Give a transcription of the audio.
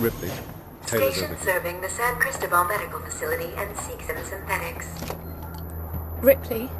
Ripley. Taylor's Station serving the San Cristobal Medical Facility and Seegson Synthetics. Ripley.